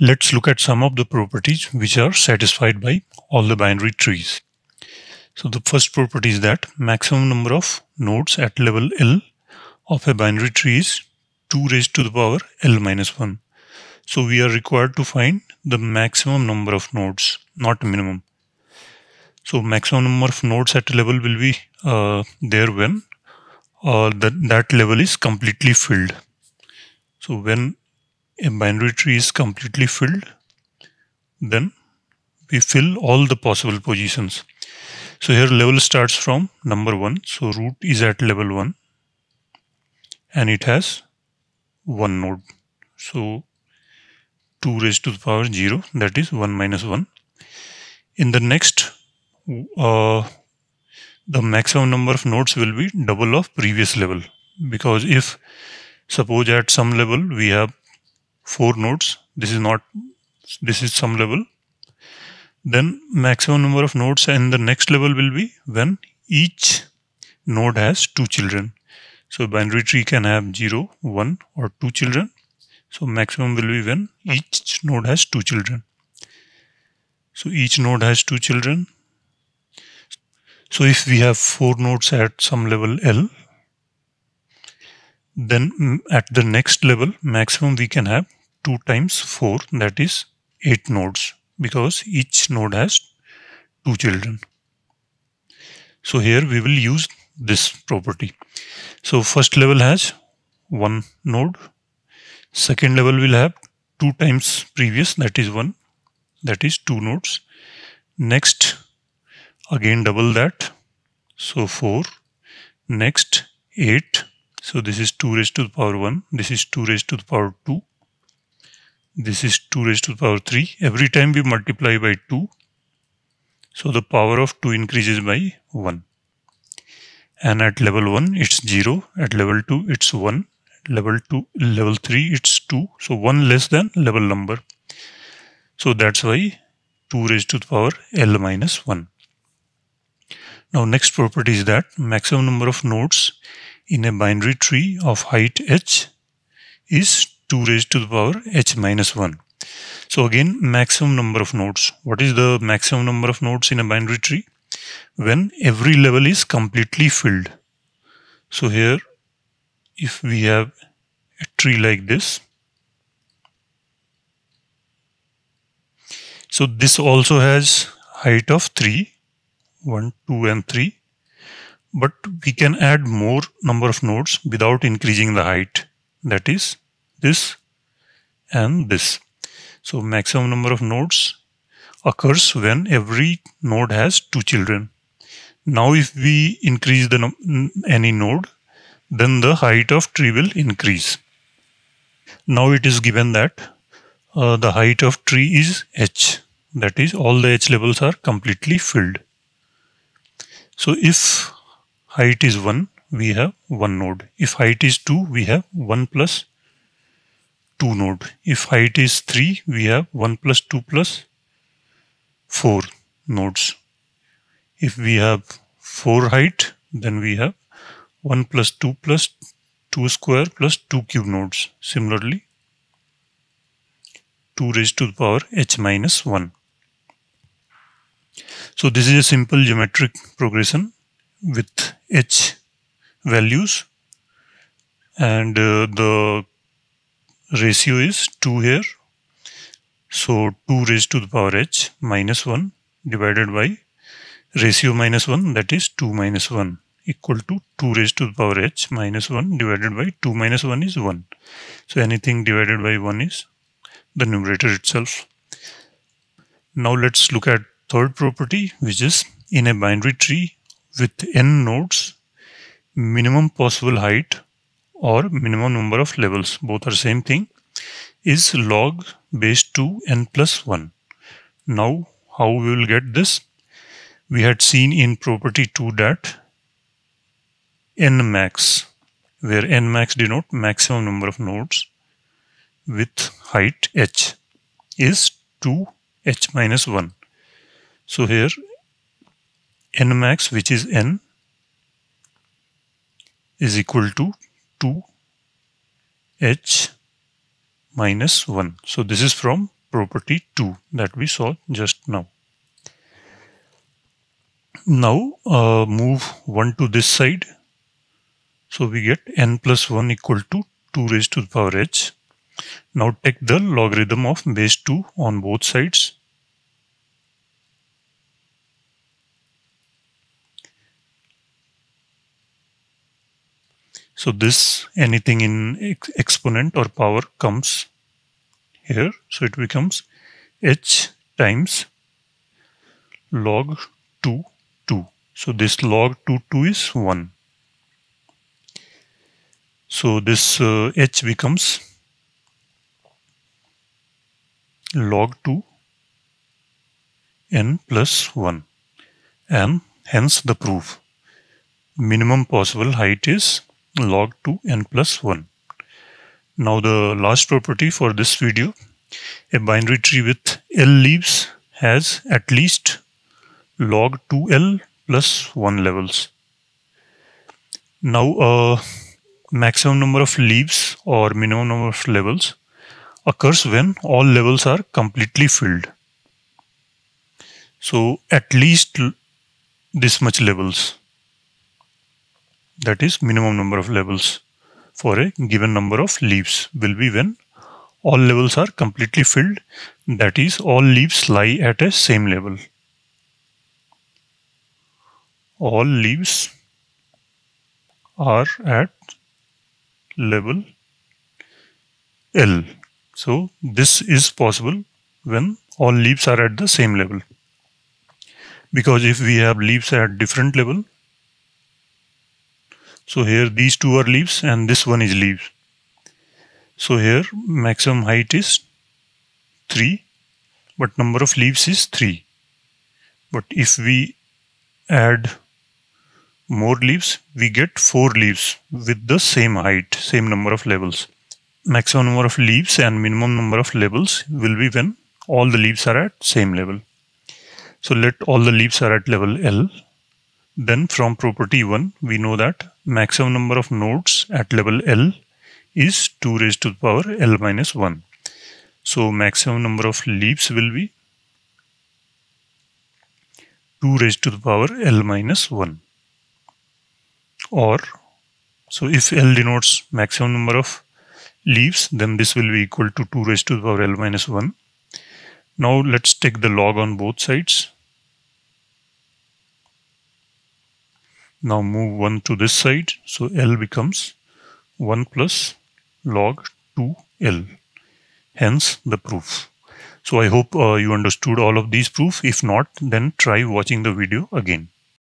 let's look at some of the properties which are satisfied by all the binary trees. So the first property is that maximum number of nodes at level L of a binary tree is 2 raised to the power L minus 1. So we are required to find the maximum number of nodes, not minimum. So maximum number of nodes at level will be uh, there when uh, that, that level is completely filled. So when a binary tree is completely filled, then we fill all the possible positions. So here level starts from number 1. So root is at level 1 and it has one node. So 2 raised to the power 0 that is 1 minus 1. In the next uh, the maximum number of nodes will be double of previous level because if suppose at some level we have four nodes. This is not this is some level. Then maximum number of nodes in the next level will be when each node has two children. So binary tree can have 0 1 or two children. So maximum will be when each node has two children. So each node has two children. So if we have four nodes at some level L then at the next level maximum we can have 2 times 4 that is 8 nodes because each node has two children. So here we will use this property. So first level has one node. Second level will have two times previous that is one that is two nodes. Next again double that so 4 next 8 so this is 2 raised to the power 1 this is 2 raised to the power 2 this is 2 raised to the power 3 every time we multiply by 2 so the power of 2 increases by 1 and at level 1 it's 0 at level 2 it's 1 level 2 level 3 it's 2 so 1 less than level number. So that's why 2 raised to the power l minus 1 now next property is that maximum number of nodes in a binary tree of height h is 2 raised to the power h minus 1. So again, maximum number of nodes. What is the maximum number of nodes in a binary tree? When every level is completely filled. So here, if we have a tree like this, so this also has height of 3, 1, 2 and 3. But we can add more number of nodes without increasing the height. That is this and this. So maximum number of nodes occurs when every node has two children. Now if we increase the any node, then the height of tree will increase. Now it is given that uh, the height of tree is h. That is all the h levels are completely filled. So if height is 1, we have 1 node. If height is 2, we have 1 plus 2 node. If height is 3, we have 1 plus 2 plus 4 nodes. If we have 4 height, then we have 1 plus 2 plus 2 square plus 2 cube nodes. Similarly, 2 raised to the power h minus 1. So this is a simple geometric progression with h values and uh, the ratio is 2 here. So 2 raised to the power h minus 1 divided by ratio minus 1 that is 2 minus 1 equal to 2 raised to the power h minus 1 divided by 2 minus 1 is 1. So anything divided by 1 is the numerator itself. Now let's look at third property which is in a binary tree with n nodes minimum possible height or minimum number of levels both are same thing is log base 2 n plus 1 now how we will get this? We had seen in property 2 that n max where n max denote maximum number of nodes with height h is 2 h minus 1 so here n max which is n is equal to 2 h minus 1. So this is from property 2 that we saw just now. Now uh, move 1 to this side. So we get n plus 1 equal to 2 raised to the power h. Now take the logarithm of base 2 on both sides. So this anything in ex exponent or power comes here. So it becomes h times log 2 2. So this log 2 2 is 1. So this uh, h becomes log 2 n plus 1 and hence the proof minimum possible height is log 2 n plus 1. Now the last property for this video a binary tree with L leaves has at least log 2L plus 1 levels. Now uh, maximum number of leaves or minimum number of levels occurs when all levels are completely filled. So at least this much levels. That is minimum number of levels for a given number of leaves will be when all levels are completely filled. That is all leaves lie at a same level. All leaves are at level L. So this is possible when all leaves are at the same level. Because if we have leaves at different level, so here these two are leaves and this one is leaves. So here maximum height is 3 but number of leaves is 3. But if we add more leaves we get 4 leaves with the same height, same number of levels maximum number of leaves and minimum number of levels will be when all the leaves are at same level. So let all the leaves are at level L. Then from property 1 we know that maximum number of nodes at level L is 2 raised to the power L minus 1. So maximum number of leaves will be 2 raised to the power L minus 1. Or so if L denotes maximum number of leaves then this will be equal to 2 raised to the power L minus 1. Now let's take the log on both sides. Now move 1 to this side. So L becomes 1 plus log 2L. Hence the proof. So I hope uh, you understood all of these proof. If not, then try watching the video again.